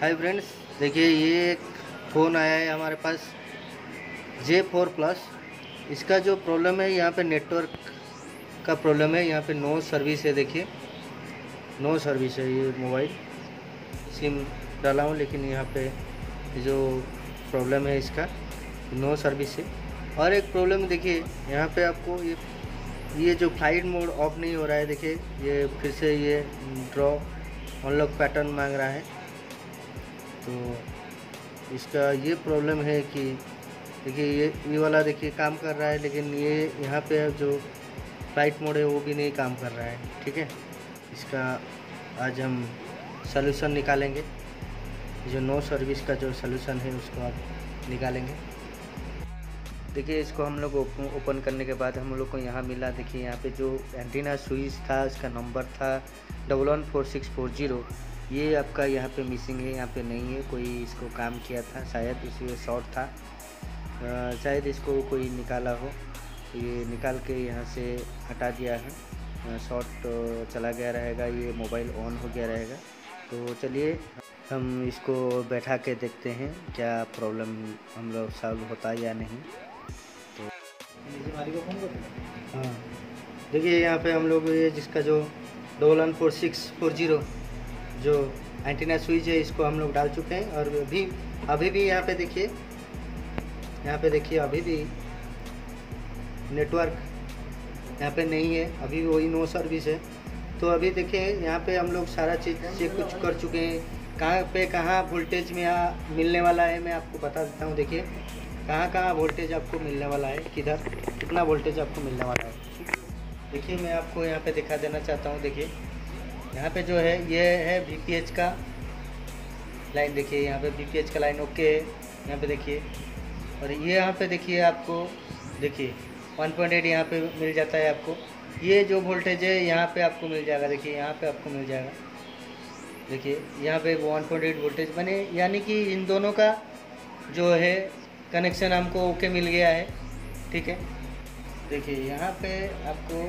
Hi friends देखिए ये एक फ़ोन आया है हमारे पास जे फोर प्लस इसका जो प्रॉब्लम है, यहाँ पे नेटवर्क का प्रॉब्लम है। यहाँ पे नो सर्विस है, देखिए। नो सर्विस है ये मोबाइल सिम डाला हूँ, लेकिन यहाँ पे जो प्रॉब्लम है इसका नो सर्विस है। और एक प्रॉब्लम देखिए, यहाँ पे आपको ये ये जो फ़्लाइट मोड ऑफ़ नहीं हो रहा है, देखिए, ये फिर से ये ड्रॉ अनलॉक पैटर्न मांग रहा है। तो इसका ये प्रॉब्लम है कि देखिए, ये ये वाला देखिए, काम कर रहा है, लेकिन ये यहाँ पे जो फ़्लाइट मोड है, वो भी नहीं काम कर रहा है, ठीक है? इसका आज हम सलूशन निकालेंगे। जो नो सर्विस का जो सलूशन है, उसको आप निकालेंगे। देखिए, इसको हम लोग ओपन करने के बाद हम लोग को यहाँ मिला, देखिए, यहाँ पे जो एंटीना स्विच था, उसका नंबर था double one four six four zero ये आपका यहाँ पे मिसिंग है, यहाँ पे नहीं है। कोई इसको काम किया था, शायद इसलिए शॉर्ट था। शायद इसको कोई निकाला हो। तो ये निकाल के यहाँ से हटा दिया है। शॉर्ट चला गया रहेगा। ये मोबाइल ऑन हो गया रहेगा। तो चलिए, हम इसको बैठा के देखते हैं, क्या प्रॉब्लम हम लोग सॉल्व होता या नहीं। तो हाँ। देखिए, यहाँ पे हम लोग ये जिसका जो double one four six four zero जो एंटीना स्विच है, इसको हम लोग डाल चुके हैं और अभी अभी भी यहाँ पे देखिए, यहाँ पे देखिए अभी भी नेटवर्क यहाँ पे नहीं है, अभी वही नो सर्विस है। तो अभी देखिए, यहाँ पे हम लोग सारा चीज़ चेक कुछ कर चुके हैं। कहाँ पे, कहाँ वोल्टेज में यहाँ मिलने वाला है, मैं आपको बता देता हूँ, देखिए। कहाँ कहाँ वोल्टेज आपको मिलने वाला है, किधर, कितना वोल्टेज आपको मिलने वाला है। देखिए, मैं आपको यहाँ पे दिखा देना चाहता हूँ, देखिए। यहाँ पे जो है, ये है वी का लाइन देखिए, यहाँ पे वी का लाइन ओके है, यहाँ पे देखिए। और ये यहाँ पे देखिए आपको, देखिए 1.8 पॉइंट एट यहाँ पर मिल जाता है आपको। ये जो वोल्टेज है, यहाँ पे आपको मिल जाएगा, देखिए, यहाँ पे आपको मिल जाएगा। देखिए, यहाँ पे 1.8 वोल्टेज बने, यानी कि इन दोनों का जो है कनेक्शन हमको ओके मिल गया है, ठीक है। देखिए, यहाँ पे आपको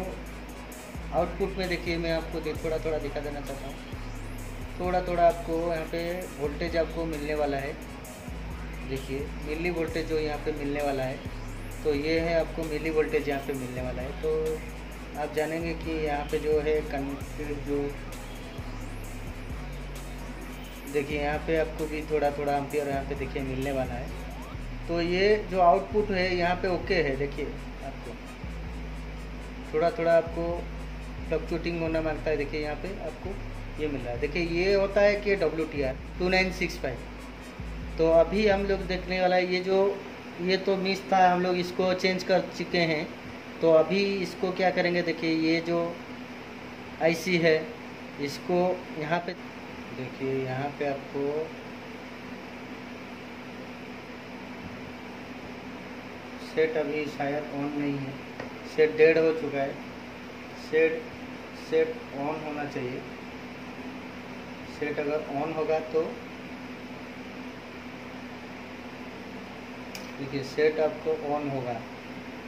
आउटपुट में देखिए, मैं आपको थोड़ा थोड़ा दिखा देना चाहता हूँ। थोड़ा थोड़ा आपको यहाँ पे वोल्टेज आपको मिलने वाला है। देखिए मिली वोल्टेज जो यहाँ पे मिलने वाला है तो ये है आपको मिली वोल्टेज यहाँ पे मिलने वाला है। तो आप जानेंगे कि यहाँ पे जो है कनेक्टेड जो देखिए, यहाँ पे आपको भी थोड़ा थोड़ा एम्पियर यहाँ पे देखिए मिलने वाला है। तो ये जो आउटपुट है, यहाँ पे ओके है, देखिए आपको। थोड़ा थोड़ा आपको फ्लक्चुएटिंग होना माँगता है, देखिए यहाँ पे आपको ये मिल रहा है। देखिए, ये होता है कि W T R two nine six five तो अभी हम लोग देखने वाला है, ये जो, ये तो मिस था, हम लोग इसको चेंज कर चुके हैं। तो अभी इसको क्या करेंगे, देखिए, ये जो आईसी है, इसको यहाँ पे, देखिए, यहाँ पे आपको सेट अभी शायद ऑन नहीं है। सेट डेड हो चुका है। सेट सेट ऑन होना चाहिए। सेट अगर ऑन होगा तो देखिए सेट आपको ऑन होगा।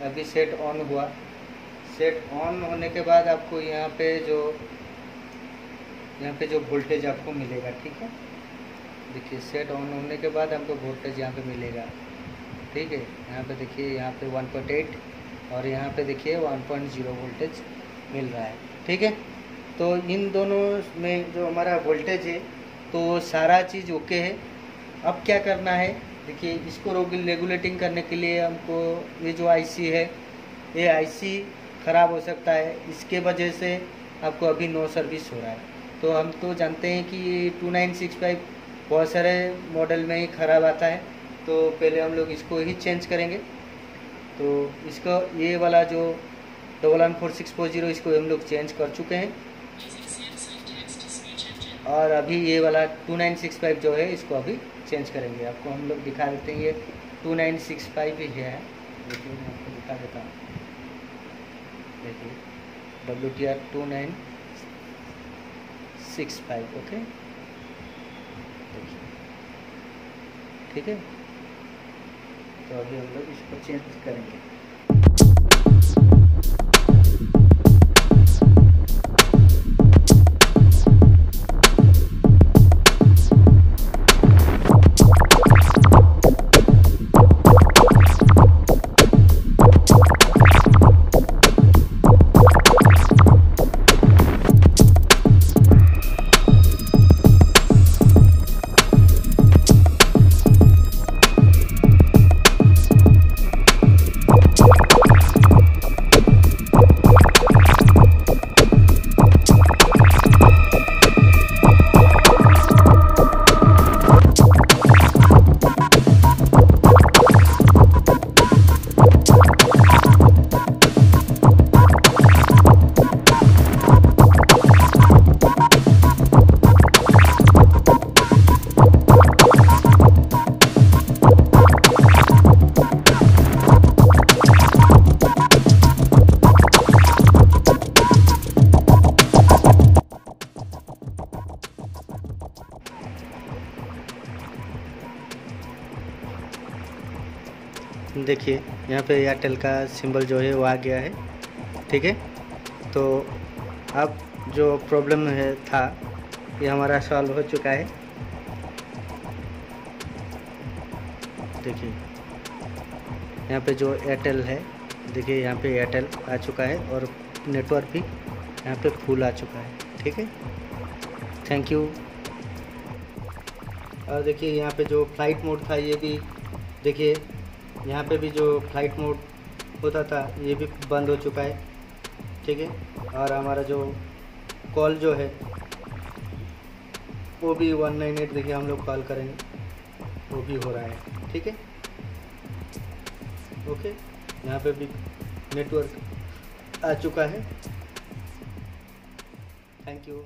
अभी सेट ऑन हुआ। सेट ऑन होने के बाद आपको यहाँ पे जो, यहाँ पे जो वोल्टेज आपको मिलेगा, ठीक है? देखिए सेट ऑन होने के बाद हमको वोल्टेज यहाँ पे मिलेगा। ठीक है? यहाँ पे देखिए, यहाँ पे 1.8 और यहाँ पे देखिए 1.0 वोल्टेज मिल रहा है, ठीक है? तो इन दोनों में जो हमारा वोल्टेज है तो सारा चीज़ ओके है। अब क्या करना है? देखिए, इसको रेगुलेटिंग करने के लिए हमको ये जो आईसी है, ये आईसी ख़राब हो सकता है। इसके वजह से आपको अभी नो सर्विस हो रहा है। तो हम तो जानते हैं कि टू नाइन सिक्स फाइव बहुत सारे मॉडल में ही ख़राब आता है। तो पहले हम लोग इसको ही चेंज करेंगे। तो इसका ये वाला जो double one four six four zero इसको हम लोग चेंज कर चुके हैं। और अभी ये वाला टू नाइन सिक्स फाइव जो है, इसको अभी चेंज करेंगे। आपको हम लोग दिखा देते हैं, ये टू नाइन सिक्स फाइव ही है। देखिए, मैं आपको दिखा देता हूँ। देखिए W T R two nine six five okay देखिए, ठीक है? तो अभी हम लोग इसको चेंज करेंगे। देखिए, यहाँ पे एयरटेल का सिंबल जो है वो आ गया है, ठीक है? तो अब जो प्रॉब्लम है, था, ये हमारा सॉल्व हो चुका है। देखिए, यहाँ पे जो एयरटेल है, देखिए, यहाँ पे एयरटेल आ चुका है और नेटवर्क भी यहाँ पे फुल आ चुका है, ठीक है? थैंक यू और देखिए, यहाँ पे जो फ़्लाइट मोड था, ये भी, देखिए यहाँ पे भी जो फ़्लाइट मोड होता था, ये भी बंद हो चुका है। ठीक है? और हमारा जो कॉल जो है, वो भी वन नाइन एट देखिए हम लोग कॉल करेंगे। वो भी हो रहा है। ठीक है? ओके यहाँ पे भी नेटवर्क आ चुका है। Thank you